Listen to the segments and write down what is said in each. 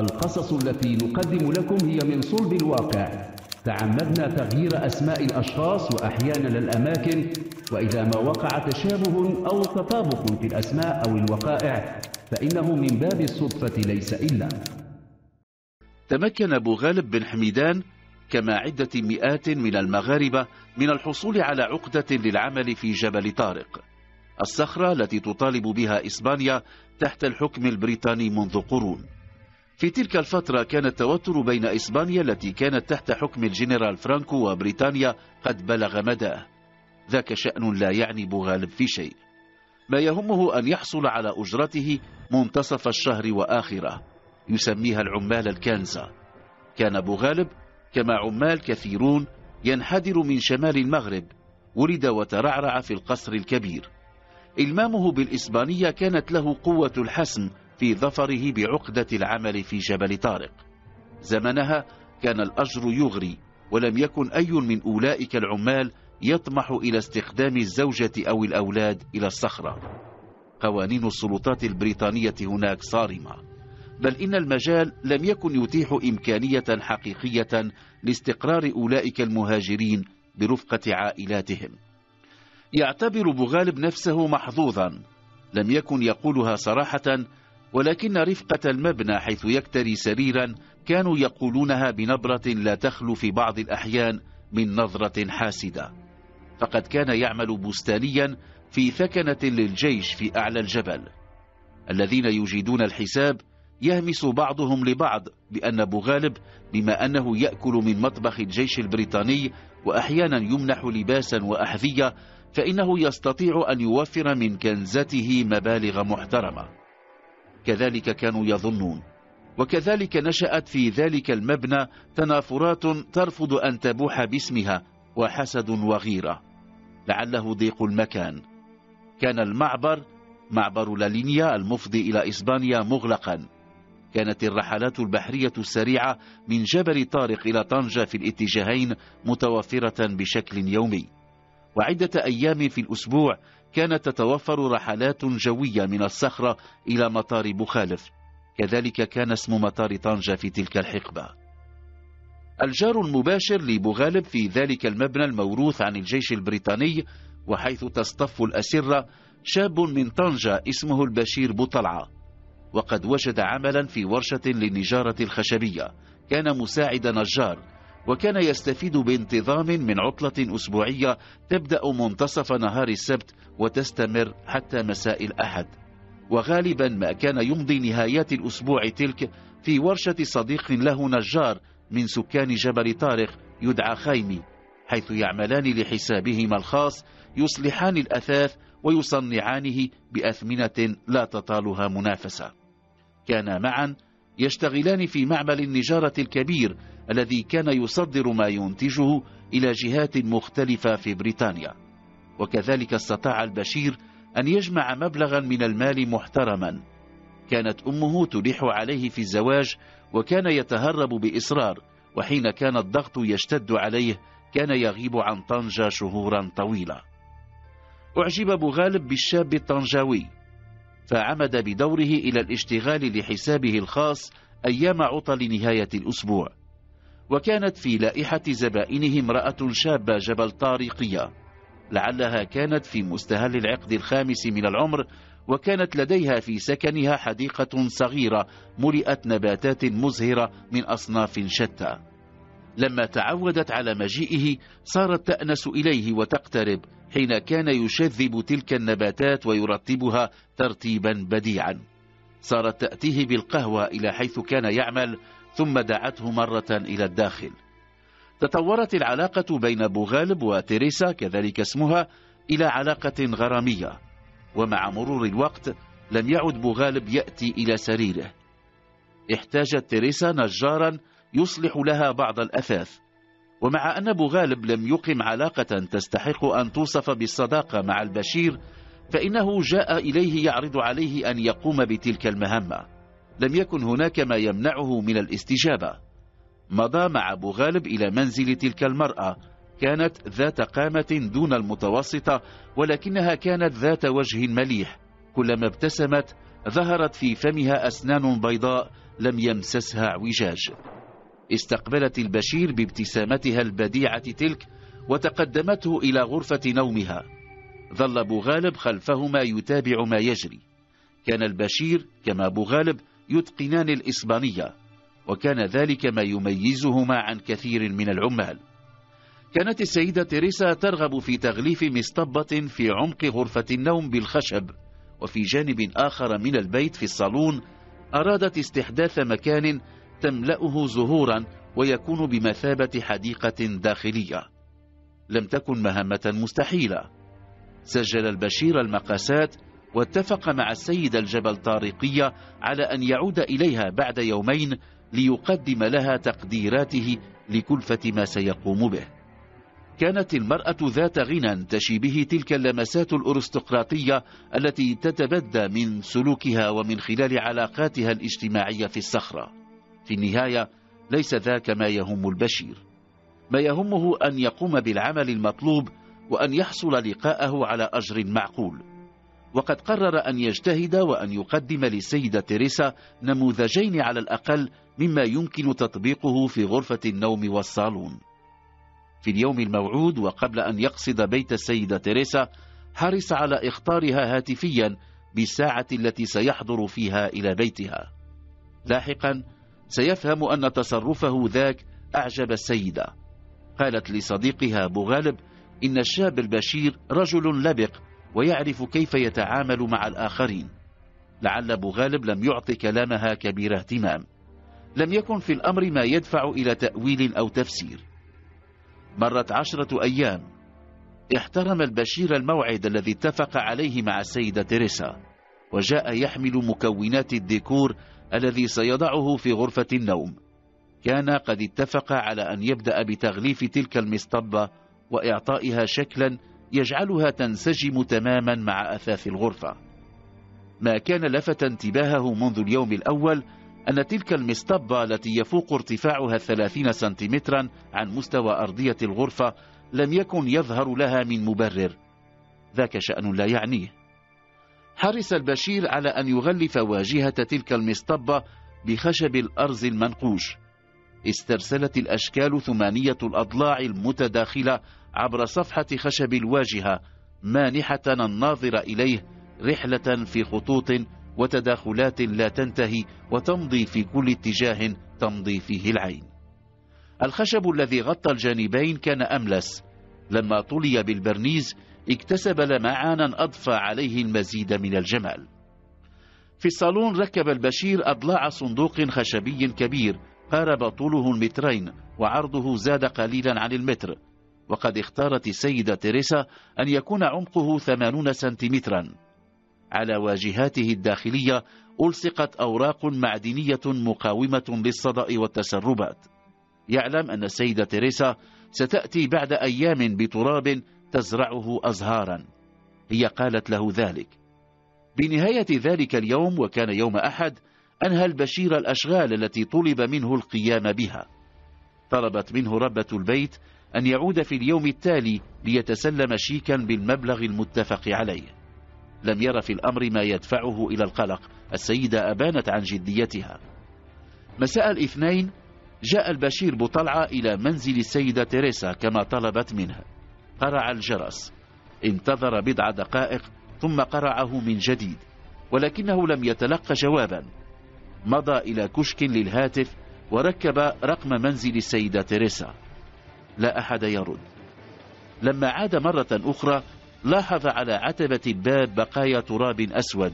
القصص التي نقدم لكم هي من صلب الواقع. تعمدنا تغيير أسماء الأشخاص وأحيانا الأماكن وإذا ما وقع تشابه أو تطابق في الأسماء أو الوقائع فإنه من باب الصدفة ليس إلا. تمكن أبو غالب بن حميدان كما عدة مئات من المغاربة من الحصول على عقدة للعمل في جبل طارق. الصخرة التي تطالب بها إسبانيا تحت الحكم البريطاني منذ قرون. في تلك الفترة كان التوتر بين إسبانيا التي كانت تحت حكم الجنرال فرانكو وبريطانيا قد بلغ مداه. ذاك شأن لا يعني بوغالب في شيء. ما يهمه أن يحصل على أجرته منتصف الشهر وآخرة. يسميها العمال الكنزة كان بوغالب كما عمال كثيرون ينحدر من شمال المغرب ولد وترعرع في القصر الكبير. إلمامه بالإسبانية كانت له قوة الحسم في ظفره بعقدة العمل في جبل طارق. زمنها كان الأجر يغري ولم يكن أي من أولئك العمال يطمح إلى استخدام الزوجة أو الأولاد إلى الصخرة. قوانين السلطات البريطانية هناك صارمة. بل إن المجال لم يكن يتيح إمكانية حقيقية لاستقرار أولئك المهاجرين برفقة عائلاتهم. يعتبر بغالب نفسه محظوظا. لم يكن يقولها صراحة ولكن رفقة المبنى حيث يكتري سريرا كانوا يقولونها بنبرة لا تخلو في بعض الأحيان من نظرة حاسدة. فقد كان يعمل بستانيا في ثكنة للجيش في أعلى الجبل. الذين يجيدون الحساب يهمس بعضهم لبعض بأن أبو غالب بما أنه يأكل من مطبخ الجيش البريطاني وأحيانا يمنح لباسا وأحذية فإنه يستطيع أن يوفر من كنزته مبالغ محترمة. كذلك كانوا يظنون. وكذلك نشأت في ذلك المبنى تنافرات ترفض أن تبوح باسمها وحسد وغيرة. لعله ضيق المكان. كان المعبر معبر لالينيا المفضي إلى إسبانيا مغلقا. كانت الرحلات البحرية السريعة من جبل طارق إلى طنجة في الاتجاهين متوفرة بشكل يومي. وعدة أيام في الأسبوع كانت تتوفر رحلات جوية من الصخرة إلى مطار بخالف كذلك كان اسم مطار طنجة في تلك الحقبة. الجار المباشر لبغالب في ذلك المبنى الموروث عن الجيش البريطاني وحيث تصطف الأسرة شاب من طنجة اسمه البشير بوطلعة. وقد وجد عملا في ورشة للنجارة الخشبية. كان مساعد نجار وكان يستفيد بانتظام من عطلة أسبوعية تبدأ منتصف نهار السبت وتستمر حتى مساء الأحد. وغالبا ما كان يمضي نهايات الأسبوع تلك في ورشة صديق له نجار من سكان جبل طارق يدعى خيمي حيث يعملان لحسابهما الخاص يصلحان الأثاث ويصنعانه بأثمنة لا تطالها منافسة. كانا معا يشتغلان في معمل النجارة الكبير الذي كان يصدر ما ينتجه إلى جهات مختلفة في بريطانيا. وكذلك استطاع البشير أن يجمع مبلغا من المال محترما. كانت أمه تلح عليه في الزواج وكان يتهرب بإصرار وحين كان الضغط يشتد عليه كان يغيب عن طنجة شهورا طويلة. أعجب أبو غالب بالشاب الطنجاوي. فعمد بدوره إلى الاشتغال لحسابه الخاص أيام عطل نهاية الأسبوع. وكانت في لائحة زبائنه امرأة شابة جبل طارقية. لعلها كانت في مستهل العقد الخامس من العمر وكانت لديها في سكنها حديقة صغيرة ملئت نباتات مزهرة من أصناف شتى. لما تعودت على مجيئه صارت تأنس إليه وتقترب. حين كان يشذب تلك النباتات ويرتبها ترتيبا بديعا. صارت تأتيه بالقهوة إلى حيث كان يعمل ثم دعته مرة إلى الداخل. تطورت العلاقة بين أبو غالب وتيريسا كذلك اسمها إلى علاقة غرامية. ومع مرور الوقت لم يعد بوغالب يأتي إلى سريره. احتاجت تيريسا نجارا يصلح لها بعض الأثاث. ومع أن أبو غالب لم يقم علاقة تستحق أن توصف بالصداقة مع البشير فإنه جاء إليه يعرض عليه أن يقوم بتلك المهمة. لم يكن هناك ما يمنعه من الاستجابة. مضى مع أبو غالب إلى منزل تلك المرأة. كانت ذات قامة دون المتوسطة ولكنها كانت ذات وجه مليح. كلما ابتسمت ظهرت في فمها أسنان بيضاء لم يمسسها اعوجاج. استقبلت البشير بابتسامتها البديعة تلك وتقدمته إلى غرفة نومها. ظل أبو غالب خلفهما يتابع ما يجري. كان البشير كما أبو غالب يتقنان الإسبانية وكان ذلك ما يميزهما عن كثير من العمال. كانت السيدة تيريسا ترغب في تغليف مصطبة في عمق غرفة النوم بالخشب وفي جانب آخر من البيت في الصالون أرادت استحداث مكان تملأه زهورا ويكون بمثابة حديقة داخلية. لم تكن مهمة مستحيلة. سجل البشير المقاسات واتفق مع السيدة الجبل طارقية على أن يعود إليها بعد يومين ليقدم لها تقديراته لكلفة ما سيقوم به. كانت المرأة ذات غنى تشي تلك اللمسات الأرستقراطية التي تتبدى من سلوكها ومن خلال علاقاتها الاجتماعية في الصخرة. في النهاية ليس ذاك ما يهم البشير. ما يهمه أن يقوم بالعمل المطلوب وأن يحصل لقاءه على أجر معقول. وقد قرر أن يجتهد وأن يقدم للسيدة تيريسا نموذجين على الأقل مما يمكن تطبيقه في غرفة النوم والصالون. في اليوم الموعود وقبل أن يقصد بيت السيدة تيريسا حرص على إخطارها هاتفيا بالساعة التي سيحضر فيها إلى بيتها. لاحقا سيفهم أن تصرفه ذاك أعجب السيدة. قالت لصديقها أبو غالب إن الشاب البشير رجل لبق ويعرف كيف يتعامل مع الآخرين. لعل أبو غالب لم يعط كلامها كبير اهتمام. لم يكن في الأمر ما يدفع إلى تأويل أو تفسير. مرت عشرة أيام. احترم البشير الموعد الذي اتفق عليه مع السيدة تيريسا وجاء يحمل مكونات الديكور الذي سيضعه في غرفة النوم. كان قد اتفق على أن يبدأ بتغليف تلك المصطبة وإعطائها شكلا يجعلها تنسجم تماما مع أثاث الغرفة. ما كان لفت انتباهه منذ اليوم الأول أن تلك المصطبة التي يفوق ارتفاعها الثلاثين سنتيمترا عن مستوى أرضية الغرفة لم يكن يظهر لها من مبرر. ذاك شأن لا يعنيه. حرص البشير على أن يغلف واجهة تلك المصطبة بخشب الأرز المنقوش. استرسلت الأشكال ثمانية الأضلاع المتداخلة عبر صفحة خشب الواجهة مانحة الناظر إليه رحلة في خطوط وتداخلات لا تنتهي وتمضي في كل اتجاه تمضي فيه العين. الخشب الذي غطى الجانبين كان أملس. لما طلي بالبرنيز اكتسب لمعانا أضفى عليه المزيد من الجمال. في الصالون ركب البشير أضلاع صندوق خشبي كبير قارب طوله المترين وعرضه زاد قليلا عن المتر. وقد اختارت السيدة تيريسا أن يكون عمقه ثمانون سنتيمترا. على واجهاته الداخلية ألصقت أوراق معدنية مقاومة للصدأ والتسربات. يعلم أن السيدة تيريسا ستأتي بعد أيام بتراب تزرعه أزهارا. هي قالت له ذلك. بنهاية ذلك اليوم وكان يوم أحد أنهى البشير الأشغال التي طلب منه القيام بها. طلبت منه ربة البيت أن يعود في اليوم التالي ليتسلم شيكا بالمبلغ المتفق عليه. لم ير في الأمر ما يدفعه إلى القلق السيدة أبانت عن جديتها. مساء الاثنين جاء البشير بطلعة إلى منزل السيدة تيريسا كما طلبت منه قرع الجرس انتظر بضع دقائق ثم قرعه من جديد ولكنه لم يتلقى جوابا. مضى إلى كشك للهاتف وركب رقم منزل السيدة تيريسا. لا أحد يرد. لما عاد مرة أخرى لاحظ على عتبة الباب بقايا تراب أسود.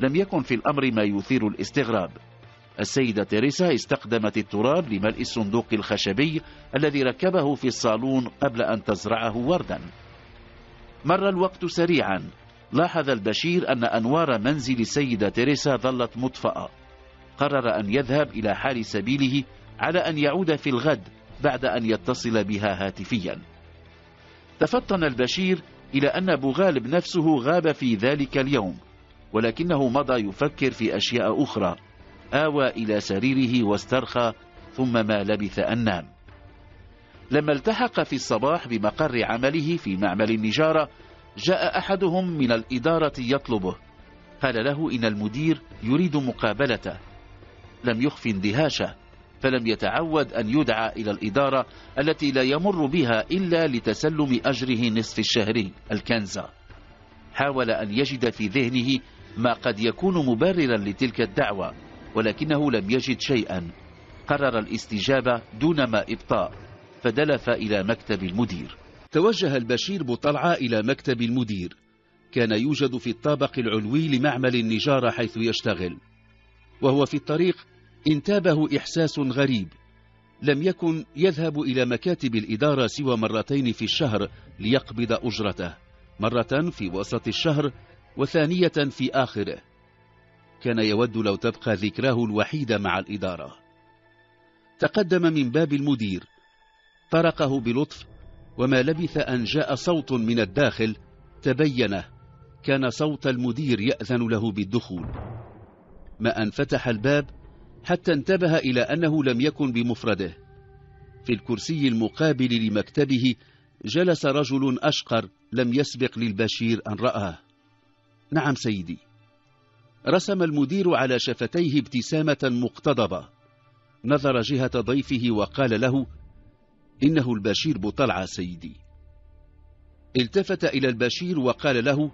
لم يكن في الأمر ما يثير الاستغراب. السيدة تيريسا استخدمت التراب لملء الصندوق الخشبي الذي ركبه في الصالون قبل أن تزرعه وردا. مر الوقت سريعا. لاحظ البشير أن أنوار منزل السيدة تيريسا ظلت مطفأة. قرر أن يذهب إلى حال سبيله على أن يعود في الغد بعد أن يتصل بها هاتفيا. تفطن البشير إلى أن أبو غالب نفسه غاب في ذلك اليوم ولكنه مضى يفكر في أشياء أخرى. آوى إلى سريره واسترخى ثم ما لبث أن نام. لما التحق في الصباح بمقر عمله في معمل النجارة جاء أحدهم من الإدارة يطلبه. قال له إن المدير يريد مقابلته. لم يخفي اندهاشه فلم يتعود أن يدعى إلى الإدارة التي لا يمر بها إلا لتسلم أجره نصف الشهري الكنزة حاول أن يجد في ذهنه ما قد يكون مبررا لتلك الدعوة. ولكنه لم يجد شيئا. قرر الاستجابة دون ما إبطاء فدلف إلى مكتب المدير. توجه البشير بطلعة إلى مكتب المدير. كان يوجد في الطابق العلوي لمعمل النجارة حيث يشتغل. وهو في الطريق انتابه إحساس غريب. لم يكن يذهب إلى مكاتب الإدارة سوى مرتين في الشهر ليقبض أجرته. مرة في وسط الشهر وثانية في آخره. كان يود لو تبقى ذكراه الوحيدة مع الإدارة. تقدم من باب المدير طرقه بلطف وما لبث أن جاء صوت من الداخل تبينه كان صوت المدير يأذن له بالدخول. ما أن فتح الباب حتى انتبه إلى أنه لم يكن بمفرده. في الكرسي المقابل لمكتبه جلس رجل أشقر لم يسبق للبشير أن رآه. نعم سيدي. رسم المدير على شفتيه ابتسامة مقتضبة. نظر جهة ضيفه وقال له إنه البشير بطلع سيدي. التفت إلى البشير وقال له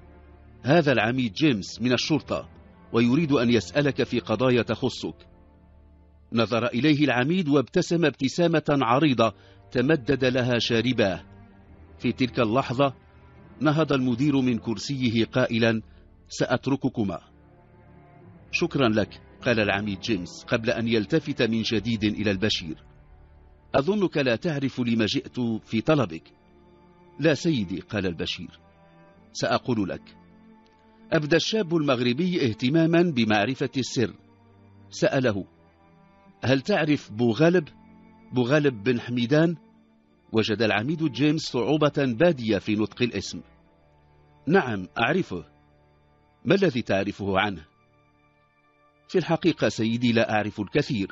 هذا العميد جيمس من الشرطة ويريد أن يسألك في قضايا تخصك. نظر إليه العميد وابتسم ابتسامة عريضة تمدد لها شارباه. في تلك اللحظة نهض المدير من كرسيه قائلا سأترككما. شكرا لك قال العميد جيمس قبل أن يلتفت من جديد إلى البشير. أظنك لا تعرف لما جئت في طلبك. لا سيدي قال البشير. سأقول لك. أبدى الشاب المغربي اهتماما بمعرفة السر. سأله. هل تعرف بوغالب بوغالب بن حميدان؟ وجد العميد جيمس صعوبة بادية في نطق الاسم. نعم أعرفه. ما الذي تعرفه عنه؟ في الحقيقة سيدي لا أعرف الكثير.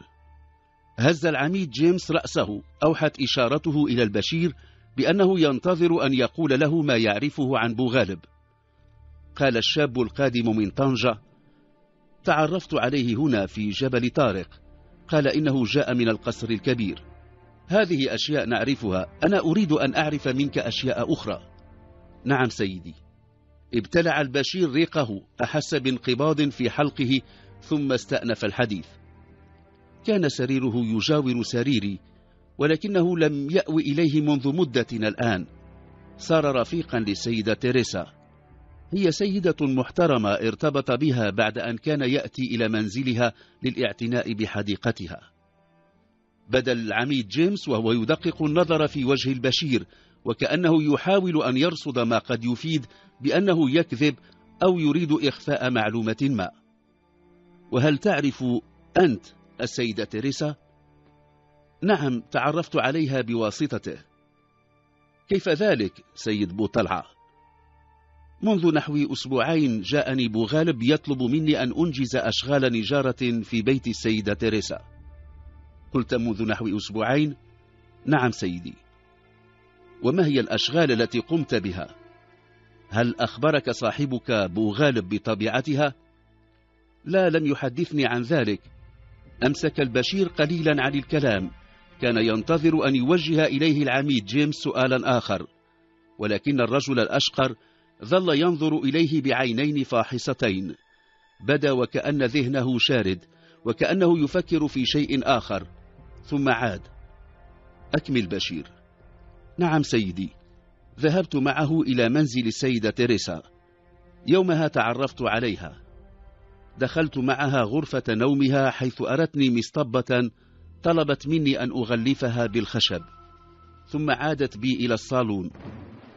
هز العميد جيمس رأسه أوحت إشارته إلى البشير بأنه ينتظر أن يقول له ما يعرفه عن بوغالب قال الشاب القادم من طنجة تعرفت عليه هنا في جبل طارق. قال إنه جاء من القصر الكبير. هذه أشياء نعرفها. أنا أريد أن أعرف منك أشياء أخرى. نعم سيدي. ابتلع البشير ريقه أحس بانقباض في حلقه ثم استأنف الحديث. كان سريره يجاور سريري ولكنه لم يأوي إليه منذ مدة الآن. صار رفيقا للسيدة تيريسا. هي سيدة محترمة ارتبط بها بعد أن كان يأتي إلى منزلها للاعتناء بحديقتها. بدا العميد جيمس وهو يدقق النظر في وجه البشير وكأنه يحاول أن يرصد ما قد يفيد بأنه يكذب أو يريد إخفاء معلومة ما. وهل تعرف أنت السيدة تيريسا؟ نعم تعرفت عليها بواسطته. كيف ذلك سيد بوطلعة؟ منذ نحو أسبوعين جاءني بوغالب يطلب مني أن أنجز أشغال نجارة في بيت السيدة تيريسا. قلت منذ نحو أسبوعين نعم سيدي. وما هي الأشغال التي قمت بها؟ هل أخبرك صاحبك بوغالب بطبيعتها؟ لا لم يحدثني عن ذلك. أمسك البشير قليلا عن الكلام. كان ينتظر أن يوجه إليه العميد جيمس سؤالا آخر. ولكن الرجل الأشقر ظل ينظر إليه بعينين فاحصتين. بدا وكأن ذهنه شارد وكأنه يفكر في شيء آخر. ثم عاد. أكمل بشير. نعم سيدي. ذهبت معه إلى منزل السيدة تيريسا. يومها تعرفت عليها. دخلت معها غرفة نومها حيث أرتني مصطبة طلبت مني أن أغلفها بالخشب ثم عادت بي إلى الصالون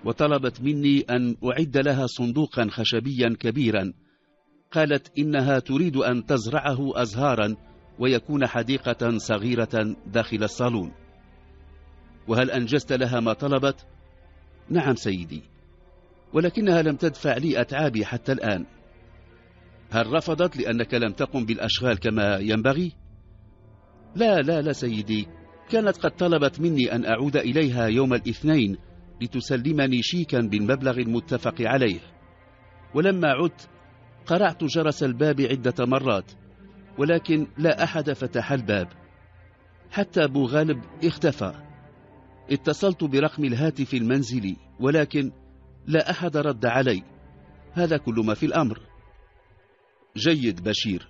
وطلبت مني أن أعد لها صندوقا خشبيا كبيرا. قالت إنها تريد أن تزرعه أزهارا ويكون حديقة صغيرة داخل الصالون. وهل أنجزت لها ما طلبت؟ نعم سيدي ولكنها لم تدفع لي أتعابي حتى الآن. هل رفضت لأنك لم تقم بالأشغال كما ينبغي؟ لا لا لا سيدي. كانت قد طلبت مني أن أعود إليها يوم الاثنين لتسلمني شيكا بالمبلغ المتفق عليه. ولما عدت قرعت جرس الباب عدة مرات ولكن لا أحد فتح الباب. حتى أبو غالب اختفى. اتصلت برقم الهاتف المنزلي ولكن لا أحد رد علي. هذا كل ما في الأمر. جيد بشير.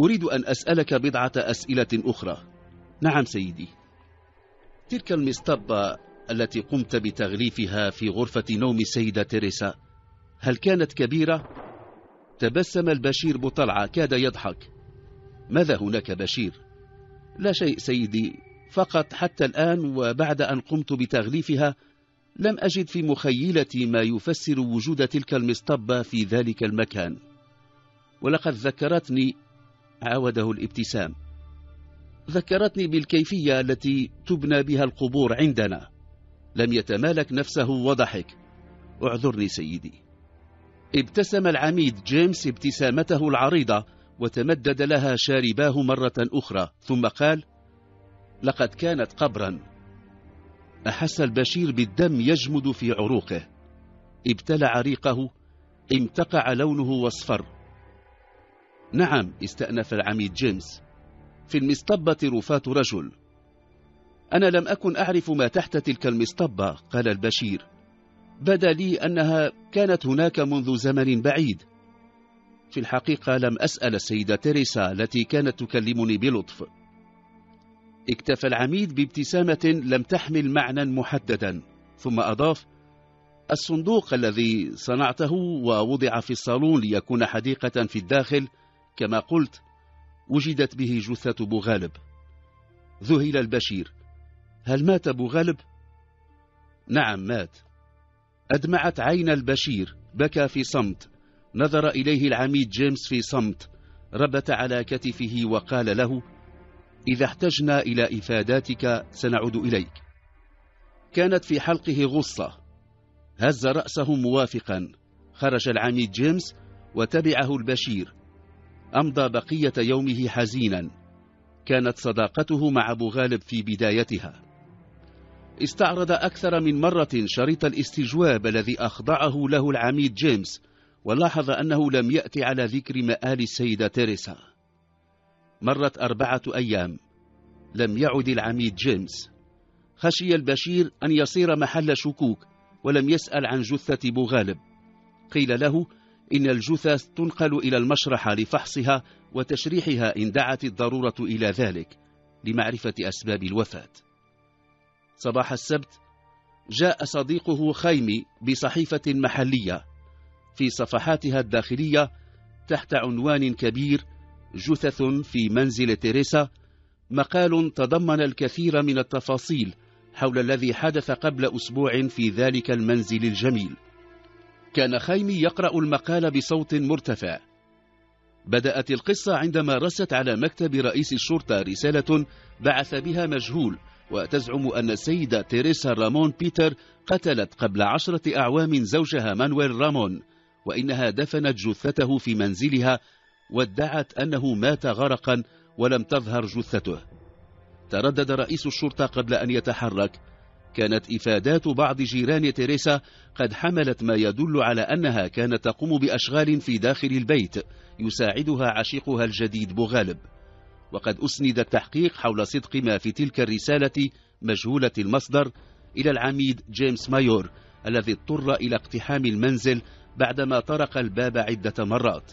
أريد أن أسألك بضعة أسئلة أخرى. نعم سيدي. تلك المصطبة التي قمت بتغليفها في غرفة نوم السيدة تيريسا هل كانت كبيرة؟ تبسم البشير بطلعة كاد يضحك. ماذا هناك بشير؟ لا شيء سيدي فقط حتى الآن وبعد أن قمت بتغليفها لم أجد في مخيلتي ما يفسر وجود تلك المصطبة في ذلك المكان. ولقد ذكرتني عاوده الابتسام. ذكرتني بالكيفية التي تبنى بها القبور عندنا. لم يتمالك نفسه وضحك. اعذرني سيدي. ابتسم العميد جيمس ابتسامته العريضة وتمدد لها شارباه مرة أخرى ثم قال لقد كانت قبرا. أحس البشير بالدم يجمد في عروقه. ابتلع ريقه امتقع لونه واصفر. نعم استأنف العميد جيمس. في المصطبة رفات رجل. أنا لم أكن أعرف ما تحت تلك المصطبة قال البشير. بدا لي أنها كانت هناك منذ زمن بعيد. في الحقيقة لم أسأل السيدة تيريسا التي كانت تكلمني بلطف. اكتفى العميد بابتسامة لم تحمل معنى محددا. ثم أضاف الصندوق الذي صنعته ووضع في الصالون ليكون حديقة في الداخل كما قلت وجدت به جثة أبو غالب. ذهل البشير. هل مات أبو غالب؟ نعم مات. أدمعت عين البشير بكى في صمت. نظر إليه العميد جيمس في صمت. ربت على كتفه وقال له إذا احتجنا إلى إفاداتك سنعود إليك. كانت في حلقه غصة. هز رأسه موافقا. خرج العميد جيمس وتبعه البشير. أمضى بقية يومه حزينا. كانت صداقته مع أبو غالب في بدايتها. استعرض أكثر من مرة شريط الاستجواب الذي أخضعه له العميد جيمس ولاحظ أنه لم يأتي على ذكر مآل السيدة تيريسا. مرت أربعة أيام. لم يعد العميد جيمس. خشي البشير أن يصير محل شكوك ولم يسأل عن جثة بوغالب قيل له إن الجثث تنقل إلى المشرحة لفحصها وتشريحها إن دعت الضرورة إلى ذلك لمعرفة أسباب الوفاة. صباح السبت جاء صديقه خيمي بصحيفة محلية في صفحاتها الداخلية تحت عنوان كبير جثث في منزل تيريسا. مقال تضمن الكثير من التفاصيل حول الذي حدث قبل أسبوع في ذلك المنزل الجميل. كان خيمي يقرأ المقال بصوت مرتفع. بدأت القصة عندما رست على مكتب رئيس الشرطة رسالة بعث بها مجهول وتزعم أن السيدة تيريسا رامون بيتر قتلت قبل عشرة أعوام زوجها مانويل رامون وإنها دفنت جثته في منزلها وادعت أنه مات غرقا ولم تظهر جثته. تردد رئيس الشرطة قبل أن يتحرك كانت إفادات بعض جيران تيريسا قد حملت ما يدل على أنها كانت تقوم بأشغال في داخل البيت يساعدها عشيقها الجديد بوغالب. وقد أسند التحقيق حول صدق ما في تلك الرسالة مجهولة المصدر إلى العميد جيمس مايور الذي اضطر إلى اقتحام المنزل بعدما طرق الباب عدة مرات.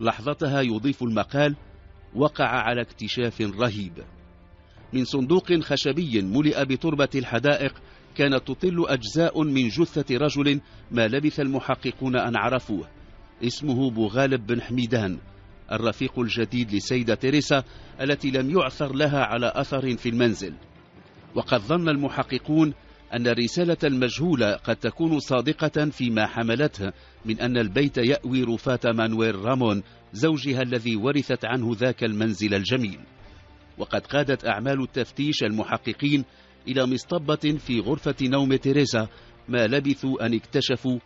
لحظتها يضيف المقال وقع على اكتشاف رهيب. من صندوق خشبي ملئ بتربة الحدائق كانت تطل أجزاء من جثة رجل ما لبث المحققون أن عرفوه. اسمه بوغالب بن حميدان الرفيق الجديد لسيدة تيريسا التي لم يعثر لها على أثر في المنزل. وقد ظن المحققون أن الرسالة المجهولة قد تكون صادقة فيما حملته من أن البيت يأوي رفات مانويل رامون زوجها الذي ورثت عنه ذاك المنزل الجميل. وقد قادت أعمال التفتيش المحققين إلى مصطبة في غرفة نوم تيريزا ما لبثوا أن اكتشفوا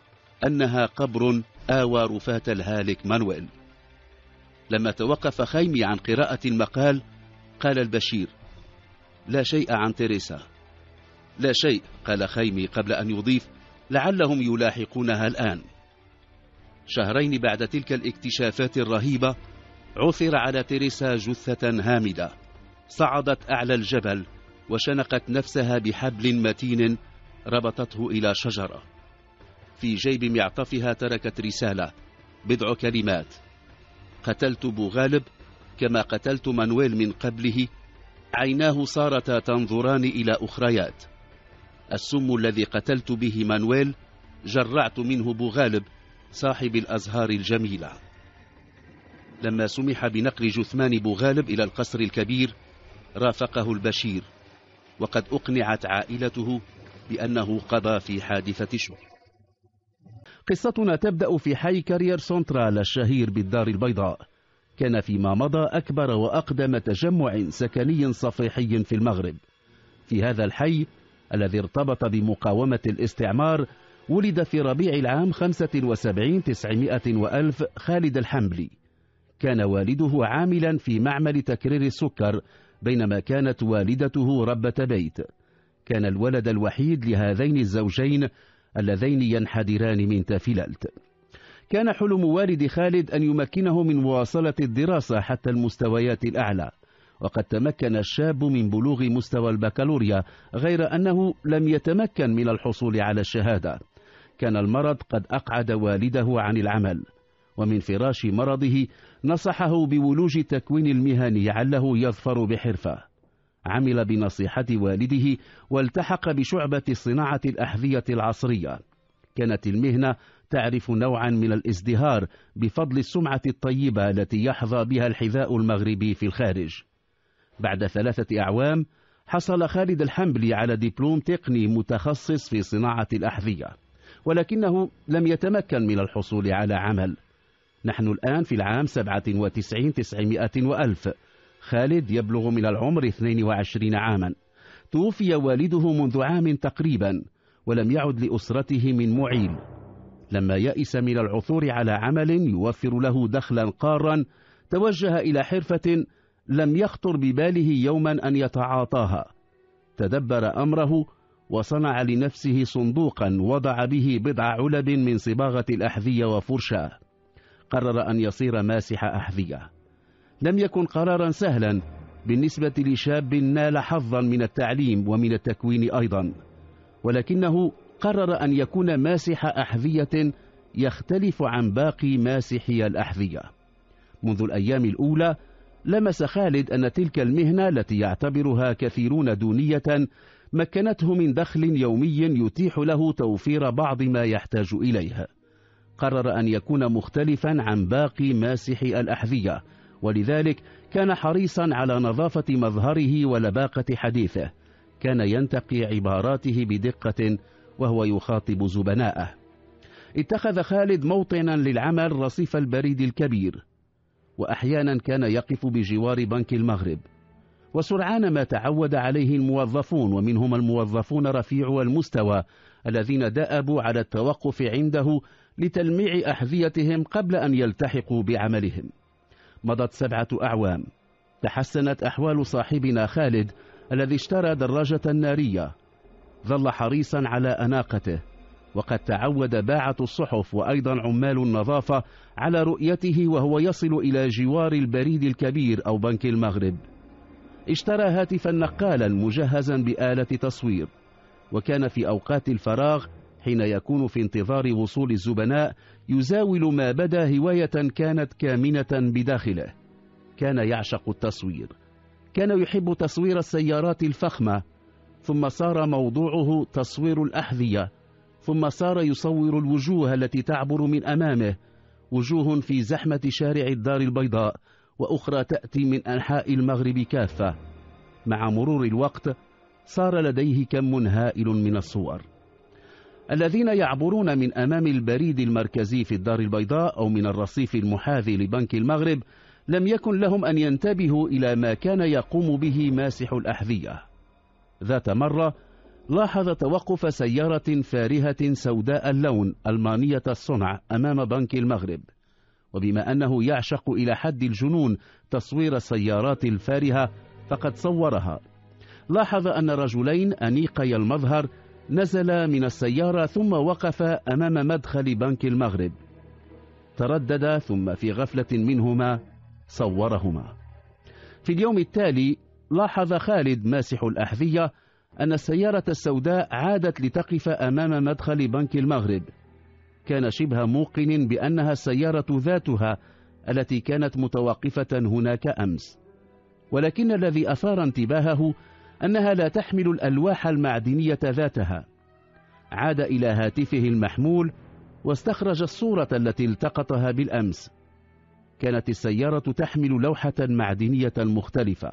أنها قبر آوى رفات الهالك مانويل. لما توقف خيمي عن قراءة المقال قال البشير لا شيء عن تيريسا لا شيء قال خيمي قبل أن يضيف لعلهم يلاحقونها الآن. شهرين بعد تلك الاكتشافات الرهيبة عثر على تيريسا جثة هامدة. صعدت أعلى الجبل وشنقت نفسها بحبل متين ربطته إلى شجرة. في جيب معطفها تركت رسالة بضع كلمات. قتلت بوغالب كما قتلت مانويل من قبله. عيناه صارتا تنظران إلى أخريات. السم الذي قتلت به مانويل جرعت منه بوغالب صاحب الأزهار الجميلة. لما سمح بنقل جثمان بوغالب إلى القصر الكبير رافقه البشير وقد أقنعت عائلته بأنه قضى في حادثة شو قصتنا تبدأ في حي كارير سونترال الشهير بالدار البيضاء. كان فيما مضى أكبر وأقدم تجمع سكني صفيحي في المغرب. في هذا الحي الذي ارتبط بمقاومة الاستعمار ولد في ربيع العام 75 تسعمائة وألف خالد الحنبلي. كان والده عاملا في معمل تكرير السكر بينما كانت والدته ربة بيت. كان الولد الوحيد لهذين الزوجين اللذين ينحدران من تافلالت كان حلم والد خالد أن يمكنه من مواصلة الدراسة حتى المستويات الأعلى. وقد تمكن الشاب من بلوغ مستوى البكالوريا غير أنه لم يتمكن من الحصول على الشهادة. كان المرض قد أقعد والده عن العمل. ومن فراش مرضه نصحه بولوج تكوين المهن لعله يظفر بحرفة. عمل بنصيحة والده والتحق بشعبة صناعة الأحذية العصرية. كانت المهنة تعرف نوعا من الازدهار بفضل السمعة الطيبة التي يحظى بها الحذاء المغربي في الخارج. بعد ثلاثة أعوام حصل خالد الحنبلي على دبلوم تقني متخصص في صناعة الأحذية ولكنه لم يتمكن من الحصول على عمل. نحن الآن في العام 97 تسعمائة وألف. خالد يبلغ من العمر 22 عاما. توفي والده منذ عام تقريبا ولم يعد لأسرته من معيل لما يئس من العثور على عمل يوفر له دخلا قارا توجه إلى حرفة لم يخطر بباله يوما أن يتعاطاها. تدبر أمره وصنع لنفسه صندوقا وضع به بضع علب من صباغة الأحذية وفرشاه. قرر أن يصير ماسح أحذية. لم يكن قرارا سهلا بالنسبة لشاب نال حظا من التعليم ومن التكوين أيضا. ولكنه قرر أن يكون ماسح أحذية يختلف عن باقي ماسحي الأحذية. منذ الأيام الأولى لمس خالد أن تلك المهنة التي يعتبرها كثيرون دونية مكنته من دخل يومي يتيح له توفير بعض ما يحتاج إليه. قرر أن يكون مختلفا عن باقي ماسحي الأحذية ولذلك كان حريصا على نظافة مظهره ولباقة حديثه. كان ينتقي عباراته بدقة وهو يخاطب زبناءه. اتخذ خالد موطنا للعمل رصيف البريد الكبير. وأحيانا كان يقف بجوار بنك المغرب. وسرعان ما تعود عليه الموظفون ومنهم الموظفون رفيع المستوى الذين دأبوا على التوقف عنده لتلميع أحذيتهم قبل أن يلتحقوا بعملهم. مضت سبعة أعوام. تحسنت أحوال صاحبنا خالد الذي اشترى دراجة نارية. ظل حريصا على أناقته. وقد تعود باعة الصحف وأيضا عمال النظافة على رؤيته وهو يصل إلى جوار البريد الكبير أو بنك المغرب. اشترى هاتفا نقالا مجهزا بآلة تصوير. وكان في أوقات الفراغ حين يكون في انتظار وصول الزبناء يزاول ما بدا هواية كانت كامنة بداخله. كان يعشق التصوير. كان يحب تصوير السيارات الفخمة. ثم صار موضوعه تصوير الأحذية. ثم صار يصور الوجوه التي تعبر من أمامه. وجوه في زحمة شارع الدار البيضاء وأخرى تأتي من أنحاء المغرب كافة. مع مرور الوقت صار لديه كم هائل من الصور. الذين يعبرون من أمام البريد المركزي في الدار البيضاء أو من الرصيف المحاذي لبنك المغرب لم يكن لهم أن ينتبهوا إلى ما كان يقوم به ماسح الأحذية. ذات مرة لاحظ توقف سيارة فارهة سوداء اللون ألمانية الصنع أمام بنك المغرب. وبما أنه يعشق إلى حد الجنون تصوير السيارات الفارهة فقد صورها. لاحظ أن رجلين أنيقي المظهر نزل من السيارة ثم وقف أمام مدخل بنك المغرب. تردد ثم في غفلة منهما صورهما. في اليوم التالي لاحظ خالد ماسح الأحذية أن السيارة السوداء عادت لتقف أمام مدخل بنك المغرب. كان شبه موقن بأنها السيارة ذاتها التي كانت متوقفة هناك أمس. ولكن الذي أثار انتباهه أنها لا تحمل الألواح المعدنية ذاتها. عاد إلى هاتفه المحمول واستخرج الصورة التي التقطها بالأمس. كانت السيارة تحمل لوحة معدنية مختلفة.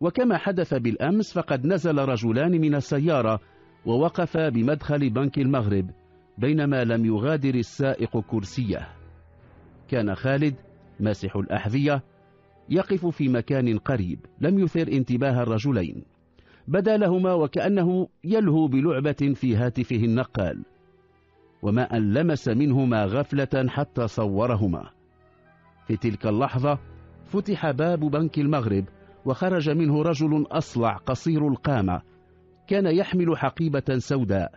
وكما حدث بالأمس فقد نزل رجلان من السيارة ووقفا بمدخل بنك المغرب بينما لم يغادر السائق كرسيه. كان خالد ماسح الأحذية يقف في مكان قريب لم يثر انتباه الرجلين. بدا لهما وكأنه يلهو بلعبة في هاتفه النقال. وما أن لمس منهما غفلة حتى صورهما. في تلك اللحظة فتح باب بنك المغرب وخرج منه رجل أصلع قصير القامة. كان يحمل حقيبة سوداء.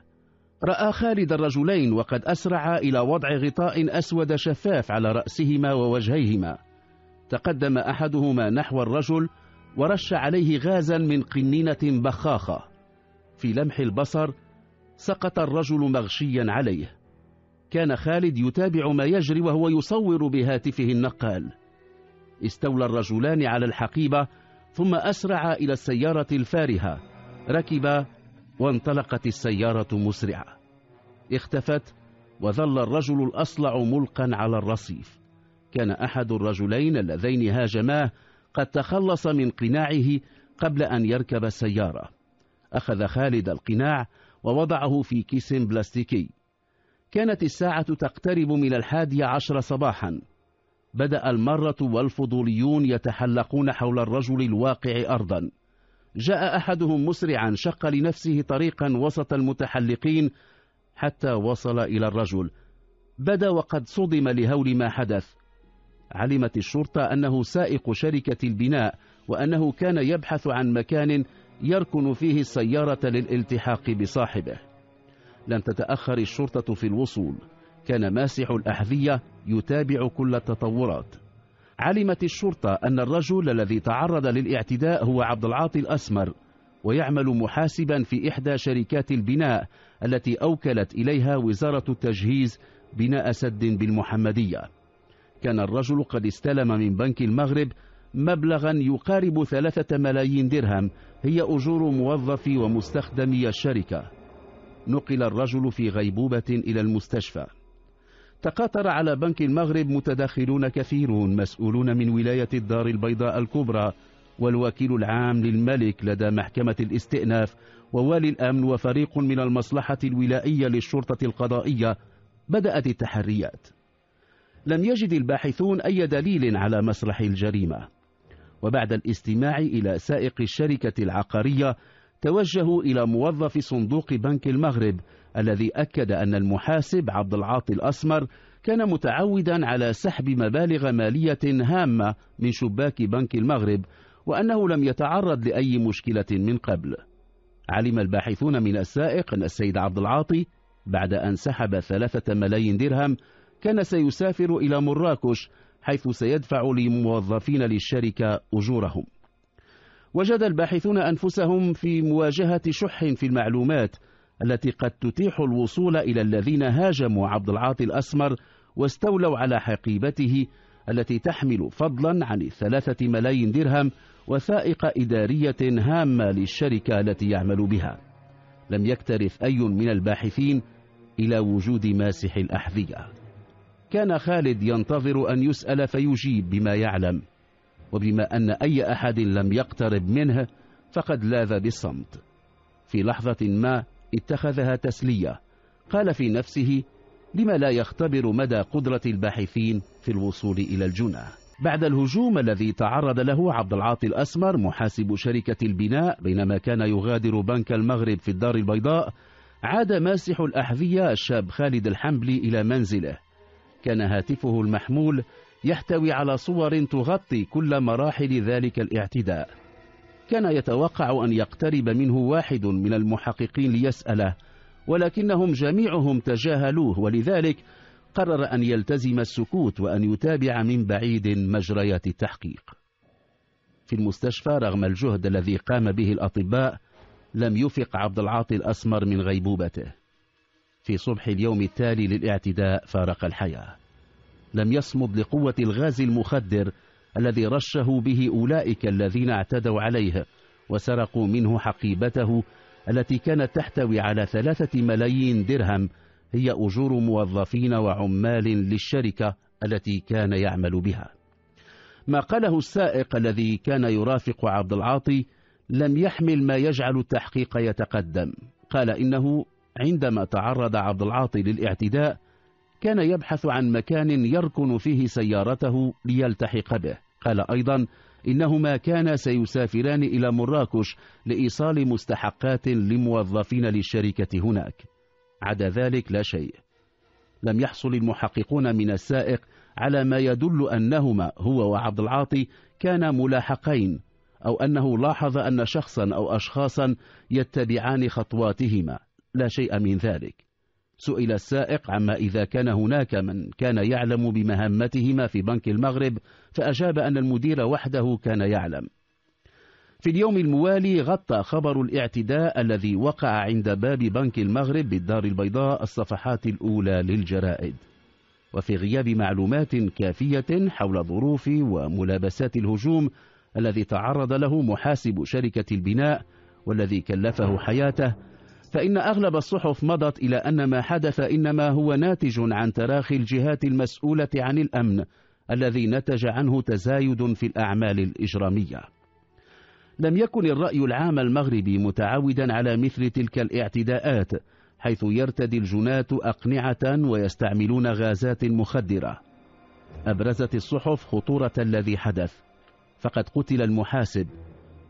رأى خالد الرجلين وقد أسرعا إلى وضع غطاء أسود شفاف على رأسهما ووجهيهما. تقدم أحدهما نحو الرجل ورش عليه غازا من قنينة بخاخة. في لمح البصر سقط الرجل مغشيا عليه. كان خالد يتابع ما يجري وهو يصور بهاتفه النقال. استولى الرجلان على الحقيبة ثم أسرع إلى السيارة الفارهة. ركب وانطلقت السيارة مسرعة. اختفت وظل الرجل الأصلع ملقا على الرصيف. كان أحد الرجلين اللذين هاجماه قد تخلص من قناعه قبل أن يركب السيارة. أخذ خالد القناع ووضعه في كيس بلاستيكي. كانت الساعة تقترب من الحادية عشر صباحا. بدأ المرة والفضوليون يتحلقون حول الرجل الواقع أرضا. جاء أحدهم مسرعا شق لنفسه طريقا وسط المتحلقين حتى وصل إلى الرجل. بدا وقد صدم لهول ما حدث. علمت الشرطة أنه سائق شركة البناء وأنه كان يبحث عن مكان يركن فيه السيارة للالتحاق بصاحبه. لم تتأخر الشرطة في الوصول. كان ماسح الأحذية يتابع كل التطورات. علمت الشرطة أن الرجل الذي تعرض للاعتداء هو عبد العاطي الأسمر ويعمل محاسبا في إحدى شركات البناء التي أوكلت إليها وزارة التجهيز بناء سد بالمحمدية. كان الرجل قد استلم من بنك المغرب مبلغا يقارب ثلاثة ملايين درهم. هي أجور موظفي ومستخدمي الشركة. نقل الرجل في غيبوبة إلى المستشفى. تقاطر على بنك المغرب متداخلون كثيرون مسؤولون من ولاية الدار البيضاء الكبرى والوكيل العام للملك لدى محكمة الاستئناف ووالي الأمن وفريق من المصلحة الولائية للشرطة القضائية. بدأت التحريات. لم يجد الباحثون أي دليل على مسرح الجريمة. وبعد الاستماع إلى سائق الشركة العقارية توجهوا إلى موظف صندوق بنك المغرب الذي أكد أن المحاسب عبد العاطي الأسمر كان متعودا على سحب مبالغ مالية هامة من شباك بنك المغرب وأنه لم يتعرض لأي مشكلة من قبل. علم الباحثون من السائق أن السيد عبد العاطي بعد أن سحب ثلاثة ملايين درهم كان سيسافر إلى مراكش حيث سيدفع لموظفين للشركة أجورهم. وجد الباحثون أنفسهم في مواجهة شح في المعلومات التي قد تتيح الوصول إلى الذين هاجموا عبد العاطي الأسمر واستولوا على حقيبته التي تحمل فضلا عن الثلاثة ملايين درهم وثائق إدارية هامة للشركة التي يعمل بها. لم يكترث أي من الباحثين إلى وجود ماسح الأحذية. كان خالد ينتظر أن يسأل فيجيب بما يعلم وبما أن أي أحد لم يقترب منه فقد لاذ بالصمت. في لحظة ما اتخذها تسلية قال في نفسه لما لا يختبر مدى قدرة الباحثين في الوصول إلى الجنة؟ بعد الهجوم الذي تعرض له عبد العاطي الأسمر محاسب شركة البناء بينما كان يغادر بنك المغرب في الدار البيضاء عاد ماسح الأحذية الشاب خالد الحنبلي إلى منزله. كان هاتفه المحمول يحتوي على صور تغطي كل مراحل ذلك الاعتداء. كان يتوقع أن يقترب منه واحد من المحققين ليسأله ولكنهم جميعهم تجاهلوه ولذلك فقرر أن يلتزم السكوت وأن يتابع من بعيد مجريات التحقيق. في المستشفى رغم الجهد الذي قام به الأطباء لم يفق عبد العاطي الأسمر من غيبوبته. في صبح اليوم التالي للاعتداء فارق الحياة. لم يصمد لقوة الغاز المخدر الذي رشه به أولئك الذين اعتدوا عليه وسرقوا منه حقيبته التي كانت تحتوي على ثلاثة ملايين درهم هي أجور موظفين وعمال للشركة التي كان يعمل بها. ما قاله السائق الذي كان يرافق عبد العاطي لم يحمل ما يجعل التحقيق يتقدم قال إنه عندما تعرض عبد العاطي للاعتداء كان يبحث عن مكان يركن فيه سيارته ليلتحق به. قال أيضا إنهما كانا سيسافران إلى مراكش لإيصال مستحقات لموظفين للشركة هناك. عدا ذلك لا شيء. لم يحصل المحققون من السائق على ما يدل أنهما هو وعبد العاطي كانا ملاحقين أو أنه لاحظ أن شخصا أو أشخاصا يتبعان خطواتهما. لا شيء من ذلك. سئل السائق عما إذا كان هناك من كان يعلم بمهمتهما في بنك المغرب فأجاب أن المدير وحده كان يعلم. في اليوم الموالي غطى خبر الاعتداء الذي وقع عند باب بنك المغرب بالدار البيضاء الصفحات الأولى للجرائد. وفي غياب معلومات كافية حول ظروف وملابسات الهجوم الذي تعرض له محاسب شركة البناء والذي كلفه حياته فإن أغلب الصحف مضت إلى أن ما حدث إنما هو ناتج عن تراخي الجهات المسؤولة عن الأمن الذي نتج عنه تزايد في الأعمال الإجرامية. لم يكن الرأي العام المغربي متعودا على مثل تلك الاعتداءات حيث يرتدي الجناة أقنعة ويستعملون غازات مخدرة. أبرزت الصحف خطورة الذي حدث فقد قتل المحاسب.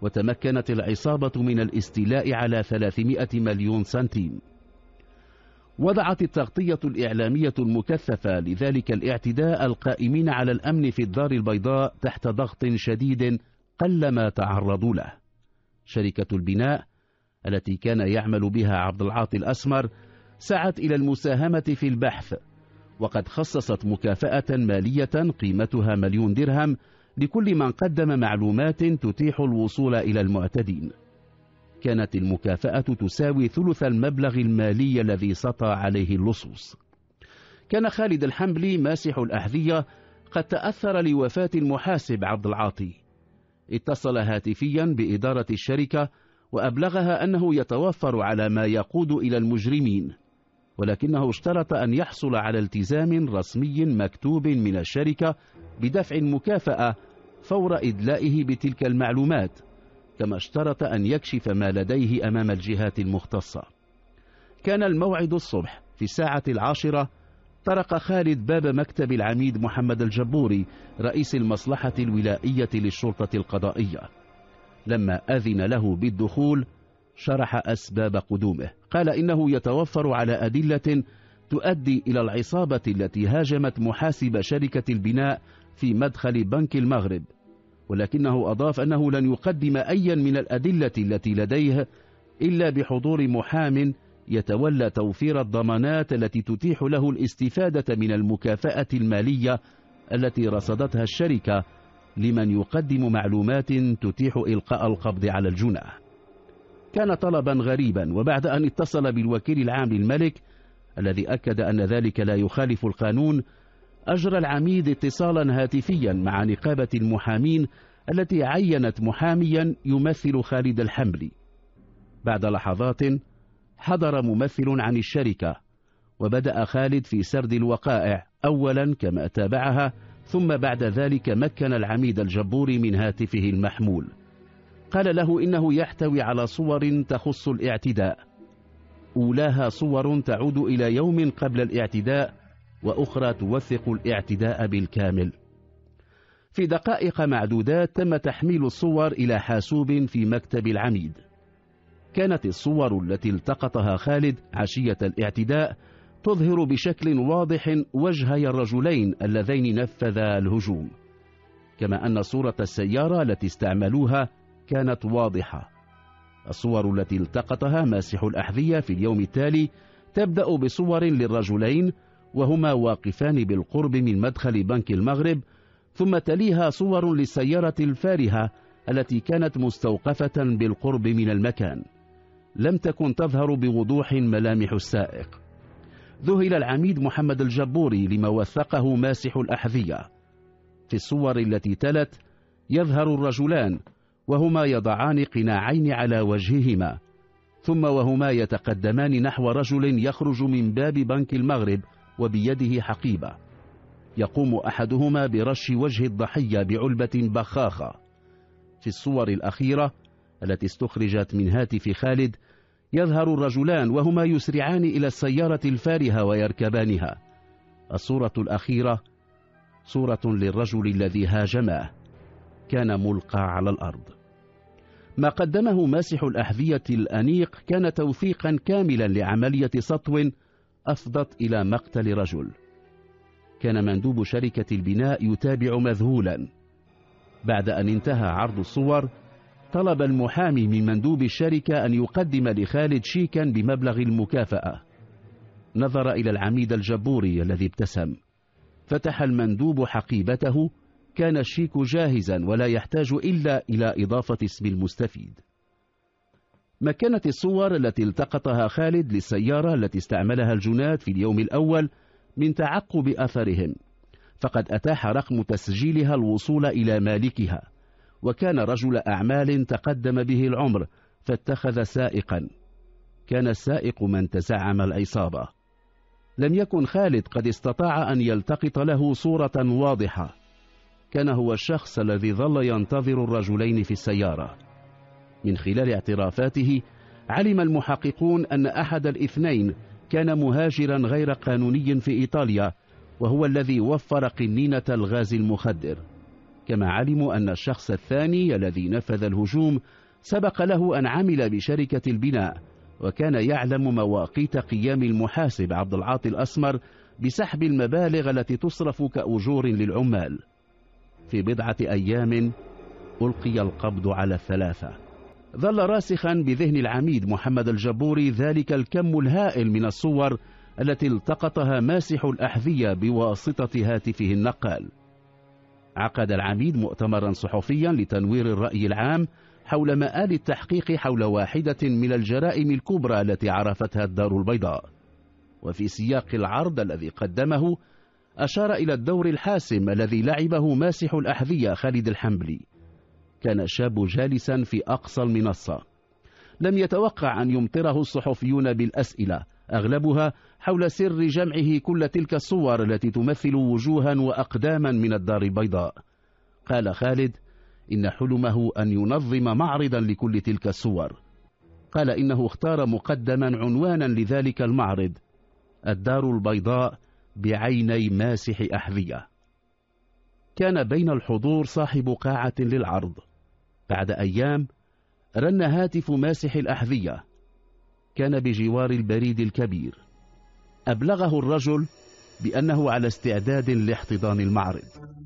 وتمكنت العصابة من الاستيلاء على 300 مليون سنتيم. وضعت التغطية الإعلامية المكثفة لذلك الاعتداء القائمين على الأمن في الدار البيضاء تحت ضغط شديد قلما تعرضوا له. شركة البناء التي كان يعمل بها عبد العاطي الأسمر سعت إلى المساهمة في البحث وقد خصصت مكافأة مالية قيمتها مليون درهم لكل من قدم معلومات تتيح الوصول إلى المعتدين. كانت المكافأة تساوي ثلث المبلغ المالي الذي سطى عليه اللصوص. كان خالد الحنبلي ماسح الأحذية قد تأثر لوفاة المحاسب عبد العاطي. اتصل هاتفيا بإدارة الشركة وأبلغها أنه يتوفر على ما يقود إلى المجرمين. ولكنه اشترط أن يحصل على التزام رسمي مكتوب من الشركة بدفع المكافأة فور إدلائه بتلك المعلومات كما اشترط أن يكشف ما لديه أمام الجهات المختصة. كان الموعد الصبح في الساعة العاشرة طرق خالد باب مكتب العميد محمد الجبوري رئيس المصلحة الولائية للشرطة القضائية. لما أذن له بالدخول شرح أسباب قدومه. قال إنه يتوفر على أدلة تؤدي إلى العصابة التي هاجمت محاسب شركة البناء في مدخل بنك المغرب ولكنه أضاف أنه لن يقدم أيا من الأدلة التي لديه إلا بحضور محام يتولى توفير الضمانات التي تتيح له الاستفادة من المكافأة المالية التي رصدتها الشركة لمن يقدم معلومات تتيح إلقاء القبض على الجنة كان طلبا غريبا وبعد أن اتصل بالوكيل العام للملك الذي أكد أن ذلك لا يخالف القانون أجرى العميد اتصالا هاتفيا مع نقابة المحامين التي عينت محاميا يمثل خالد الحملي. بعد لحظات حضر ممثل عن الشركة وبدأ خالد في سرد الوقائع أولا كما تابعها ثم بعد ذلك مكن العميد الجبور من هاتفه المحمول. قال له إنه يحتوي على صور تخص الاعتداء. أولاها صور تعود إلى يوم قبل الاعتداء وأخرى توثق الاعتداء بالكامل. في دقائق معدودات تم تحميل الصور إلى حاسوب في مكتب العميد. كانت الصور التي التقطها خالد عشية الاعتداء تظهر بشكل واضح وجهي الرجلين اللذين نفذا الهجوم. كما أن صورة السيارة التي استعملوها كانت واضحة. الصور التي التقطها ماسح الأحذية في اليوم التالي تبدأ بصور للرجلين وهما واقفان بالقرب من مدخل بنك المغرب ثم تليها صور للسيارة الفارهة التي كانت مستوقفة بالقرب من المكان. لم تكن تظهر بوضوح ملامح السائق. ذهل العميد محمد الجبوري لما وثقه ماسح الأحذية. في الصور التي تلت يظهر الرجلان وهما يضعان قناعين على وجههما ثم وهما يتقدمان نحو رجل يخرج من باب بنك المغرب وبيده حقيبة. يقوم أحدهما برش وجه الضحية بعلبة بخاخة. في الصور الأخيرة التي استخرجت من هاتف خالد يظهر الرجلان وهما يسرعان إلى السيارة الفارهة ويركبانها. الصورة الأخيرة صورة للرجل الذي هاجمه كان ملقى على الأرض. ما قدمه ماسح الأحذية الأنيق كان توثيقا كاملا لعملية سطو أفضت إلى مقتل رجل. كان مندوب شركة البناء يتابع مذهولا. بعد أن انتهى عرض الصور طلب المحامي من مندوب الشركة أن يقدم لخالد شيكا بمبلغ المكافأة. نظر إلى العميد الجبوري الذي ابتسم. فتح المندوب حقيبته كان الشيك جاهزا ولا يحتاج إلا إلى إضافة اسم المستفيد. مكنت الصور التي التقطها خالد للسيارة التي استعملها الجنات في اليوم الأول من تعقب أثرهم فقد أتاح رقم تسجيلها الوصول إلى مالكها وكان رجل أعمال تقدم به العمر فاتخذ سائقا. كان السائق من تزعم العصابة لم يكن خالد قد استطاع أن يلتقط له صورة واضحة. كان هو الشخص الذي ظل ينتظر الرجلين في السيارة. من خلال اعترافاته علم المحققون أن أحد الاثنين كان مهاجرا غير قانوني في إيطاليا وهو الذي وفر قنينة الغاز المخدر. كما علموا أن الشخص الثاني الذي نفذ الهجوم سبق له أن عمل بشركة البناء وكان يعلم مواقيت قيام المحاسب عبد العاطي الأسمر بسحب المبالغ التي تصرف كأجور للعمال. في بضعة أيام ألقي القبض على الثلاثة. ظل راسخا بذهن العميد محمد الجبوري ذلك الكم الهائل من الصور التي التقطها ماسح الأحذية بواسطة هاتفه النقال. عقد العميد مؤتمرا صحفيا لتنوير الرأي العام حول مآل التحقيق حول واحدة من الجرائم الكبرى التي عرفتها الدار البيضاء. وفي سياق العرض الذي قدمه أشار إلى الدور الحاسم الذي لعبه ماسح الأحذية خالد الحنبلي. كان الشاب جالسا في أقصى المنصة. لم يتوقع أن يمطره الصحفيون بالأسئلة. أغلبها حول سر جمعه كل تلك الصور التي تمثل وجوها وأقداما من الدار البيضاء. قال خالد إن حلمه أن ينظم معرضا لكل تلك الصور. قال إنه اختار مقدما عنوانا لذلك المعرض. الدار البيضاء بعيني ماسح أحذية. كان بين الحضور صاحب قاعة للعرض. بعد أيام رن هاتف ماسح الأحذية. كان بجوار البريد الكبير. أبلغه الرجل بأنه على استعداد لاحتضان المعرض.